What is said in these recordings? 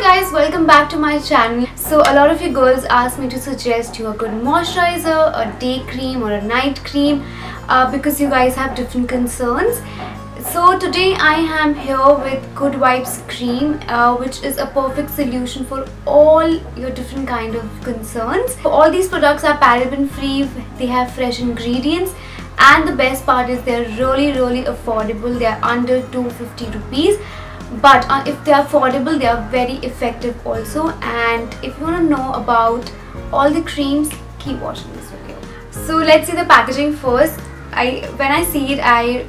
guys, welcome back to my channel. So a lot of you girls asked me to suggest you a good moisturizer, a day cream or a night cream uh, because you guys have different concerns. So today I am here with Good Vibes cream uh, which is a perfect solution for all your different kind of concerns. All these products are paraben free, they have fresh ingredients and the best part is they're really really affordable. They're under 250 rupees but uh, if they are affordable they are very effective also. And if you want to know about all the creams keep watching this video. So let's see the packaging first. I when i see it i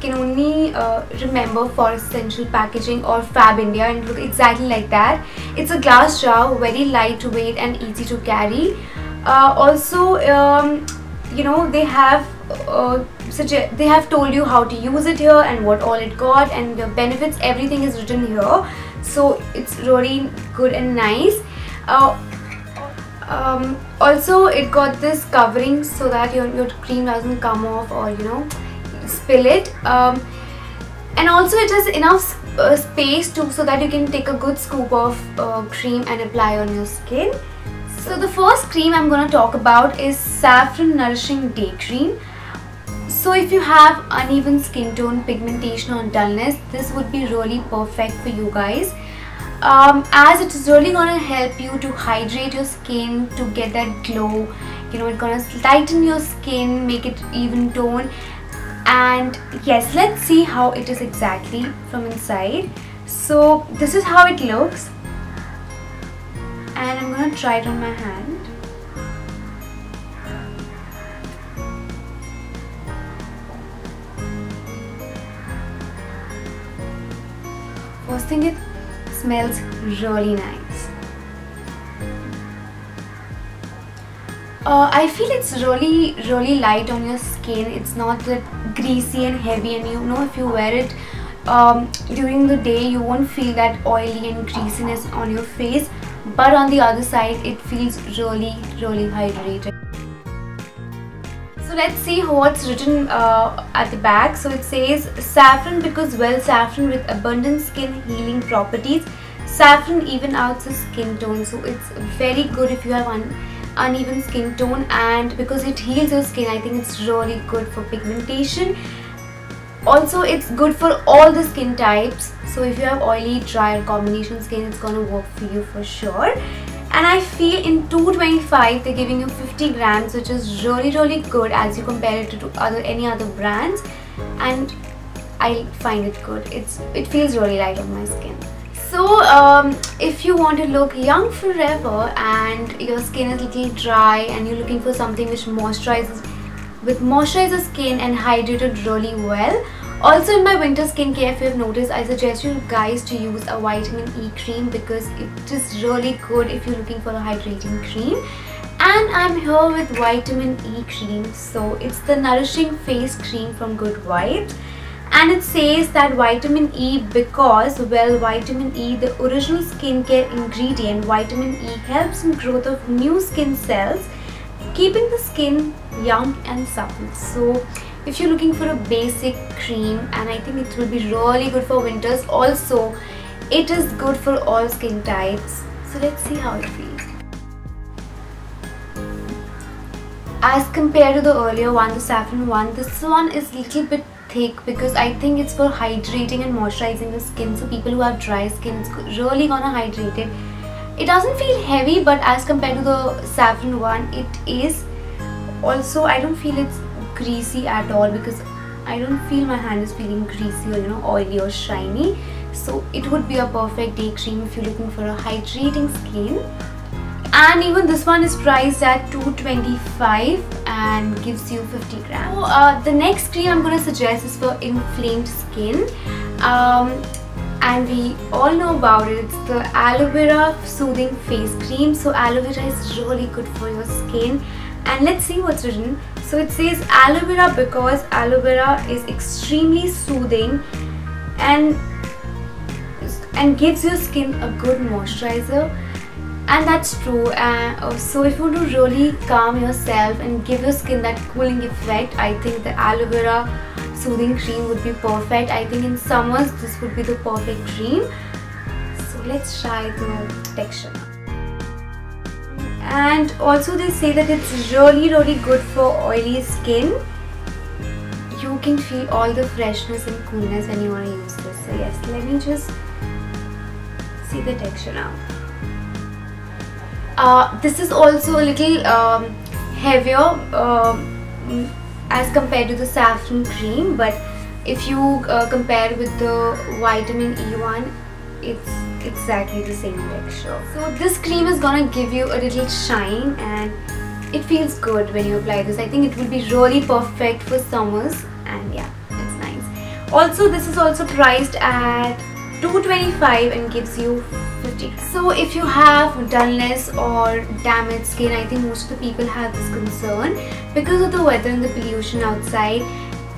can only uh, remember Forest Essential packaging or Fabindia and look exactly like that. It's a glass jar very lightweight and easy to carry. Uh, also um, you know they have uh, suggest they have told you how to use it here and what all it got and the benefits everything is written here. So it's really good and nice. Uh, um, also it got this covering so that your, your cream doesn't come off or you know spill it. Um, and also it has enough uh, space too so that you can take a good scoop of uh, cream and apply on your skin. So the first cream I'm to talk about is Saffron Nourishing Day Cream so if you have uneven skin tone, pigmentation or dullness, this would be really perfect for you guys. Um, as it is really gonna help you to hydrate your skin to get that glow. You know, it's gonna lighten your skin, make it even tone. And yes, let's see how it is exactly from inside. So this is how it looks. And I'm gonna try it on my hand. First thing it smells really nice. Uh, I feel it's really really light on your skin. It's not that greasy and heavy and you know if you wear it um, during the day you won't feel that oily and greasiness on your face but on the other side it feels really really hydrated let's see what's written uh, at the back. So it says saffron because well saffron with abundant skin healing properties. Saffron even out the skin tone. So it's very good if you have un uneven skin tone and because it heals your skin I think it's really good for pigmentation. Also it's good for all the skin types. So if you have oily, dry or combination skin it's gonna work for you for sure and I feel in 225 they're giving you 50 grams which is really really good as you compare it to other any other brands. And I find it good. It's it feels really light on my skin. So um, if you want to look young forever and your skin is little dry and you're looking for something which moisturizes with moisturizer skin and hydrated really well also in my winter skincare if you've noticed I suggest you guys to use a vitamin E cream because it is really good if you're looking for a hydrating cream. And I'm here with vitamin E cream. So it's the nourishing face cream from Good Vibes and it says that vitamin E because well vitamin E the original skincare ingredient vitamin E helps in growth of new skin cells keeping the skin young and supple so if you're looking for a basic cream and I think it will be really good for winters also it is good for all skin types. So let's see how it feels. As compared to the earlier one the saffron one this one is little bit thick because I think it's for hydrating and moisturizing the skin. So people who have dry skin it's really gonna hydrate it. It doesn't feel heavy but as compared to the saffron one it is. Also I don't feel it's greasy at all because I don't feel my hand is feeling greasy or you know oily or shiny. So it would be a perfect day cream if you're looking for a hydrating skin. And even this one is priced at 225 and gives you 50 grams. So, uh, the next cream I'm to suggest is for inflamed skin. Um, and we all know about it. It's the aloe vera soothing face cream. So aloe vera is really good for your skin. And let's see what's written so it says aloe vera because aloe vera is extremely soothing and and gives your skin a good moisturizer. And that's true uh, so if you want to really calm yourself and give your skin that cooling effect I think the aloe vera soothing cream would be perfect. I think in summers this would be the perfect cream. So let's try the texture and also they say that it's really really good for oily skin. You can feel all the freshness and coolness when you want to use this. So yes let me just see the texture now. Uh, this is also a little um, heavier um, as compared to the saffron cream but if you uh, compare with the vitamin E one it's exactly the same texture. So this cream is gonna give you a little shine and it feels good when you apply this. I think it will be really perfect for summers and yeah it's nice. Also this is also priced at 225 and gives you 50 so if you have dullness or damaged skin I think most of the people have this concern. Because of the weather and the pollution outside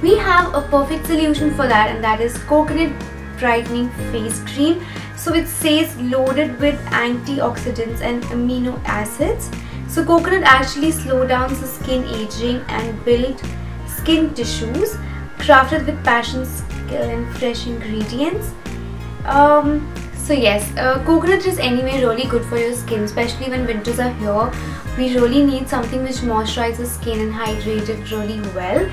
we have a perfect solution for that and that is coconut brightening face cream so it says loaded with antioxidants and amino acids. So coconut actually slow down the skin aging and build skin tissues crafted with passion skill and fresh ingredients. Um, so yes uh, coconut is anyway really good for your skin especially when winters are here. We really need something which moisturizes skin and hydrates it really well.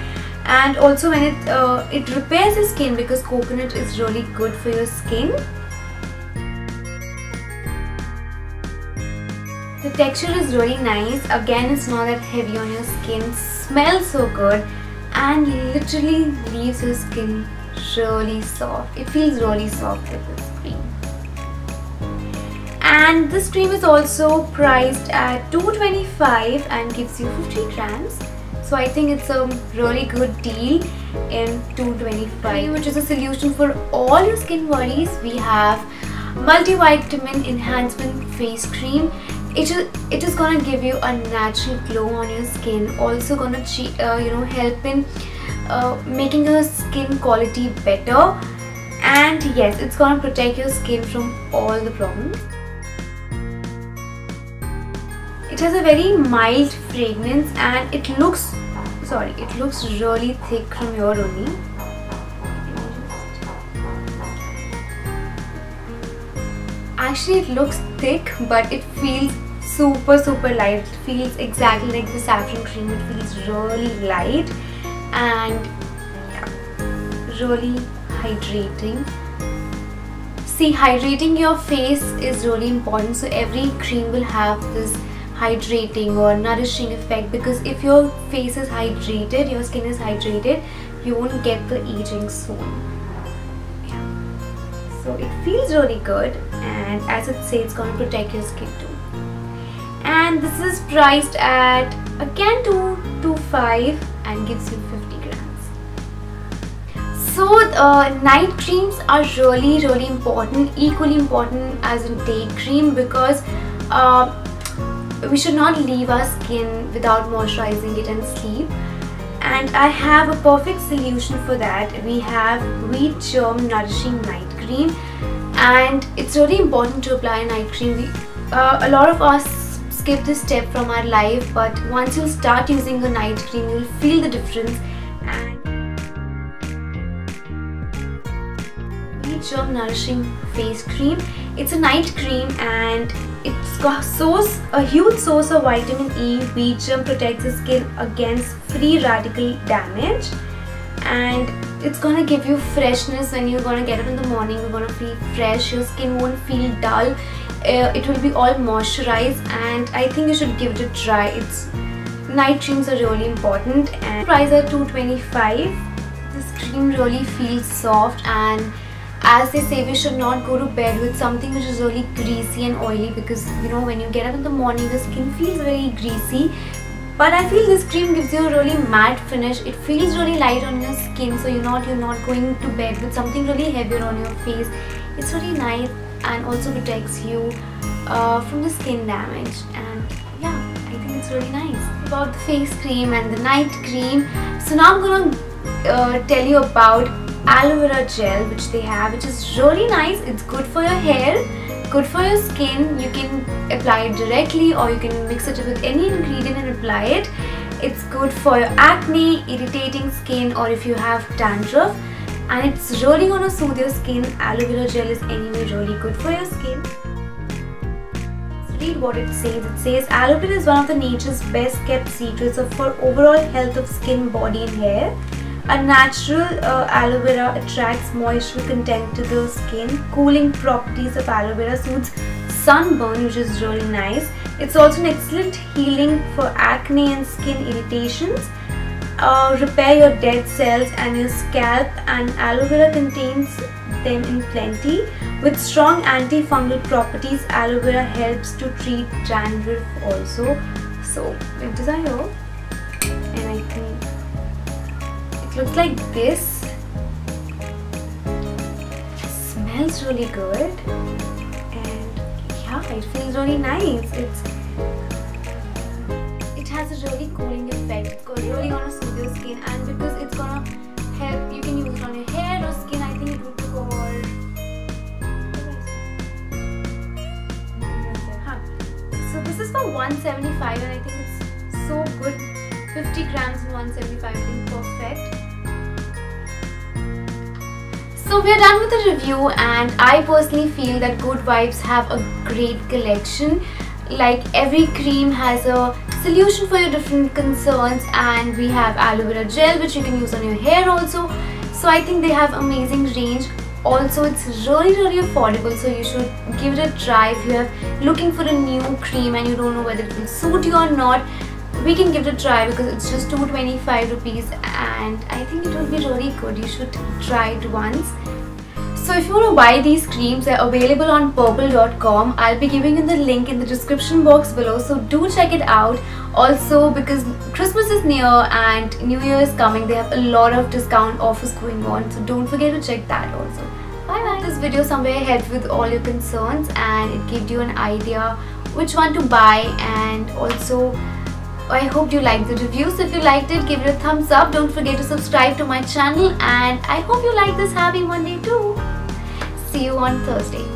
And also when it uh, it repairs the skin because coconut is really good for your skin the texture is really nice. Again it's not that heavy on your skin. Smells so good. And literally leaves your skin really soft. It feels really soft with this cream. And this cream is also priced at 225 and gives you 50 grams. So I think it's a really good deal in 225 which is a solution for all your skin worries. We have multivitamin enhancement face cream. It is, it is gonna give you a natural glow on your skin. Also gonna uh, you know help in uh, making your skin quality better. And yes, it's gonna protect your skin from all the problems. It has a very mild fragrance and it looks, sorry, it looks really thick from your only. Actually it looks thick but it feels super super light. It feels exactly like the saffron cream. It feels really light and yeah, really hydrating see hydrating your face is really important so every cream will have this hydrating or nourishing effect because if your face is hydrated, your skin is hydrated, you won't get the aging soon. Yeah. So it feels really good and as it says, it's going to protect your skin too. And this is priced at again 225 and gives you 50 grams. So uh, night creams are really really important, equally important as a day cream because uh, we should not leave our skin without moisturizing it and sleep and I have a perfect solution for that. We have Wheat Germ Nourishing Night Cream and it's really important to apply a night cream. We, uh, a lot of us skip this step from our life but once you start using a night cream you'll feel the difference and Wheat Germ Nourishing Face Cream. It's a night cream and it's got source, a huge source of vitamin E which protects the skin against free radical damage and it's gonna give you freshness when you're gonna get up in the morning you're gonna feel fresh your skin won't feel dull. Uh, it will be all moisturized and I think you should give it a try. It's night creams are really important and price are 225 this cream really feels soft and as they say we should not go to bed with something which is really greasy and oily because you know when you get up in the morning the skin feels very greasy but I feel this cream gives you a really matte finish. It feels really light on your skin so you're not you're not going to bed with something really heavier on your face. It's really nice and also protects you uh, from the skin damage. And yeah I think it's really nice about the face cream and the night cream. So now I'm gonna uh, tell you about aloe vera gel which they have which is really nice. It's good for your hair good for your skin you can apply it directly or you can mix it with any ingredient and apply it it's good for your acne irritating skin or if you have dandruff and it's really gonna soothe your skin. Aloe vera gel is anyway really good for your skin. read what it says. It says aloe vera is one of the nature's best kept secrets for overall health of skin, body and hair. A natural uh, aloe vera attracts moisture content to the skin. Cooling properties of aloe vera soothes sunburn which is really nice. It's also an excellent healing for acne and skin irritations. Uh, repair your dead cells and your scalp and aloe vera contains them in plenty. With strong antifungal properties, aloe vera helps to treat dandruff also. So, winters are here looks like this. Smells really good. And yeah it feels really nice. It's it has a really cooling effect. It's really gonna soothe your skin. And because it's gonna help you can use it on your hair or skin I think it would be for so this is for 175 and I think it's so good. 50 grams and 175 I think perfect so we are done with the review and I personally feel that Good Vibes have a great collection. Like every cream has a solution for your different concerns and we have aloe vera gel which you can use on your hair also. So I think they have amazing range. Also it's really really affordable so you should give it a try if you are looking for a new cream and you don't know whether it will suit you or not we can give it a try because it's just 225 rupees and I think it will be really good. You should try it once. So if you want to buy these creams, they're available on purplle.com. I'll be giving you the link in the description box below. So do check it out. Also because Christmas is near and New Year is coming, they have a lot of discount offers going on. So don't forget to check that also. Bye bye. This video somewhere helped with all your concerns and it gave you an idea which one to buy and also I hope you liked the review. So if you liked it, give it a thumbs up. Don't forget to subscribe to my channel and I hope you like this Happy Monday too. See you on Thursday.